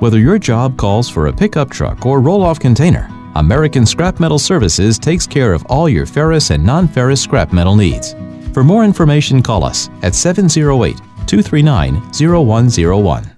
Whether your job calls for a pickup truck or roll off container, American Scrap Metal Services takes care of all your ferrous and non ferrous scrap metal needs. For more information, call us at 708 239 0101.